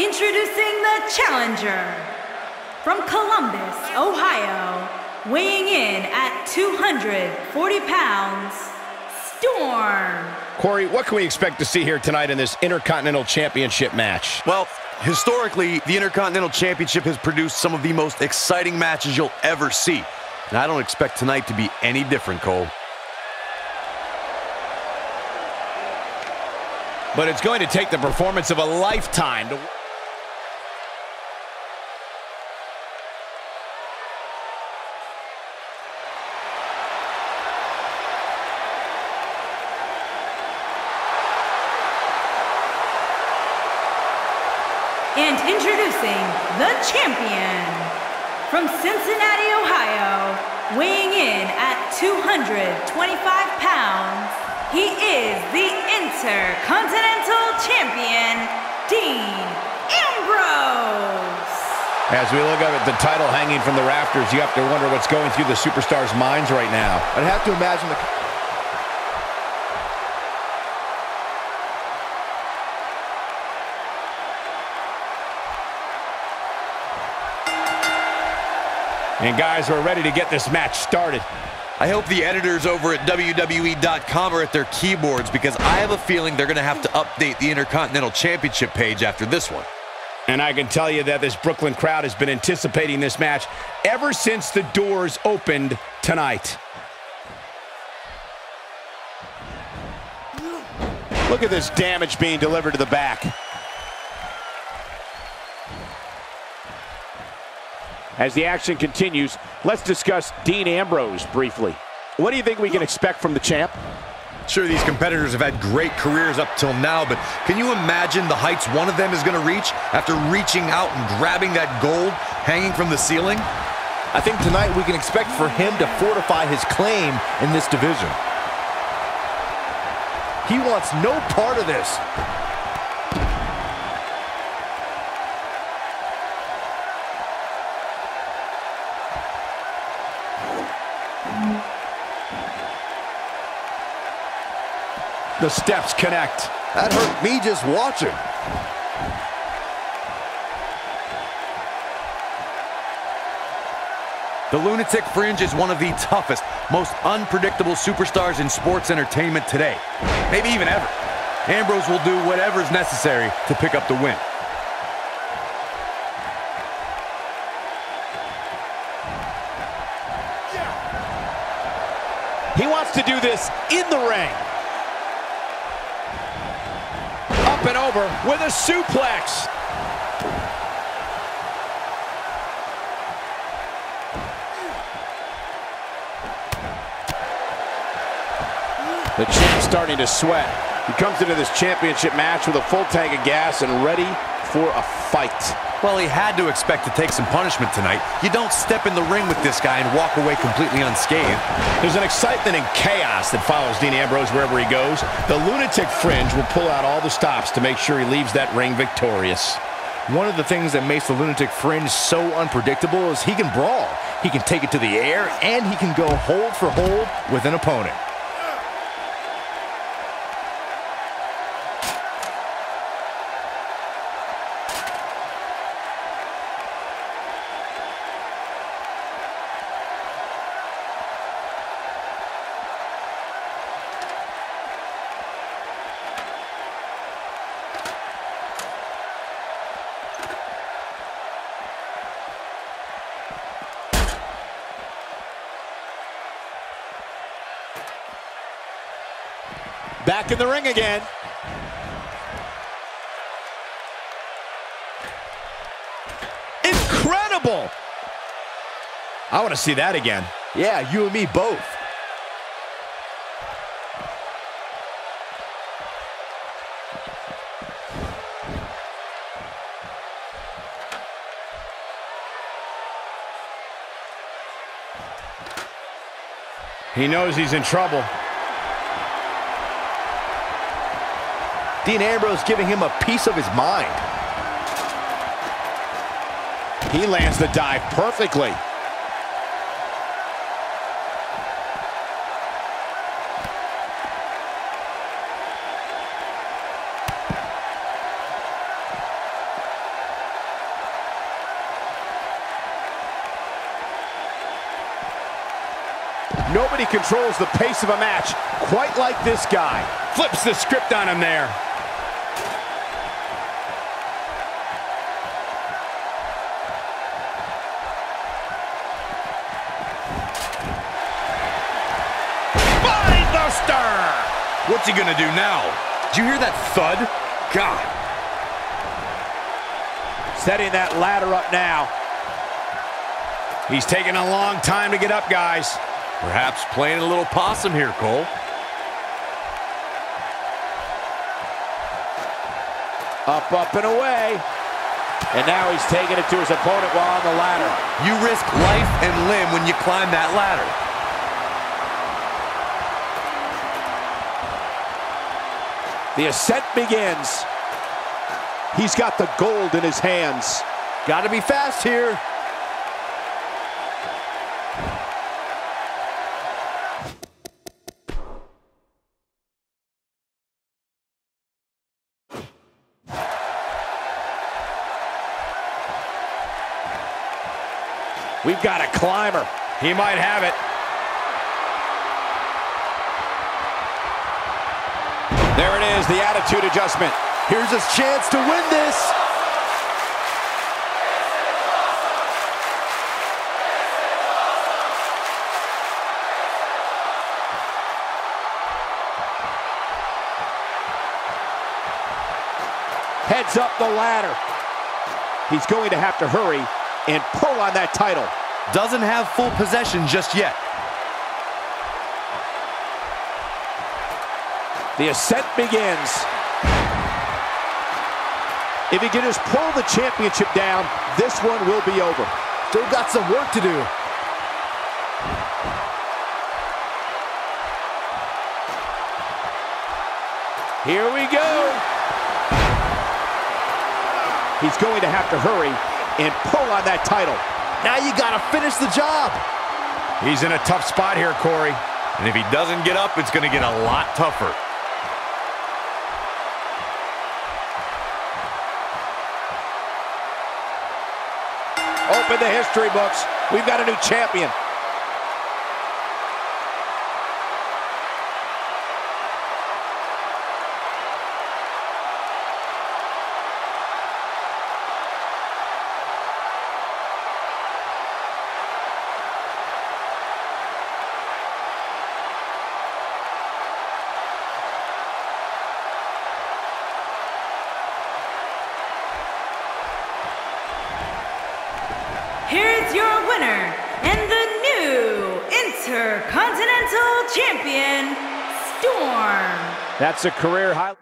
Introducing the challenger from Columbus, Ohio, weighing in at 240 pounds, Storm. Corey, what can we expect to see here tonight in this Intercontinental Championship match? Well, historically, the Intercontinental Championship has produced some of the most exciting matches you'll ever see. And I don't expect tonight to be any different, Cole. But it's going to take the performance of a lifetime to... And introducing the champion from Cincinnati, Ohio, weighing in at 225 pounds, he is the Intercontinental Champion, Dean Ambrose. As we look up at the title hanging from the rafters, you have to wonder what's going through the superstar's minds right now. I'd have to imagine the... And guys, we're ready to get this match started. I hope the editors over at WWE.com are at their keyboards because I have a feeling they're going to have to update the Intercontinental Championship page after this one. And I can tell you that this Brooklyn crowd has been anticipating this match ever since the doors opened tonight. Look at this damage being delivered to the back. As the action continues, let's discuss Dean Ambrose briefly. What do you think we can expect from the champ? Sure, these competitors have had great careers up till now, but can you imagine the heights one of them is going to reach after reaching out and grabbing that gold hanging from the ceiling? I think tonight we can expect for him to fortify his claim in this division. He wants no part of this. The steps connect. That hurt me just watching. The Lunatic Fringe is one of the toughest, most unpredictable superstars in sports entertainment today. Maybe even ever. Ambrose will do whatever is necessary to pick up the win. He wants to do this in the ring. Up and over with a suplex. The champ's starting to sweat. He comes into this championship match with a full tank of gas and ready for a fight. Well, he had to expect to take some punishment tonight. You don't step in the ring with this guy and walk away completely unscathed. There's an excitement and chaos that follows Dean Ambrose wherever he goes. The Lunatic Fringe will pull out all the stops to make sure he leaves that ring victorious. One of the things that makes the Lunatic Fringe so unpredictable is he can brawl. He can take it to the air, and he can go hold for hold with an opponent. Back in the ring again. Incredible! I want to see that again. Yeah, you and me both. He knows he's in trouble. Dean Ambrose giving him a piece of his mind. He lands the dive perfectly. Nobody controls the pace of a match quite like this guy. Flips the script on him there. What's he gonna do now? Did you hear that thud? God. Setting that ladder up now. He's taking a long time to get up, guys. Perhaps playing a little possum here, Cole. Up, up, and away. And now he's taking it to his opponent while on the ladder. You risk life and limb when you climb that ladder. The ascent begins. He's got the gold in his hands. Got to be fast here. We've got a climber. He might have it. There it is, the attitude adjustment. Here's his chance to win this. Heads up the ladder. He's going to have to hurry and pull on that title. Doesn't have full possession just yet. The ascent begins. If he can just pull the championship down, this one will be over. Still got some work to do. Here we go. He's going to have to hurry and pull on that title. Now you got to finish the job. He's in a tough spot here, Corey. And if he doesn't get up, it's going to get a lot tougher. Open the history books. We've got a new champion. Here's your winner and the new Intercontinental Champion, Storm. That's a career high.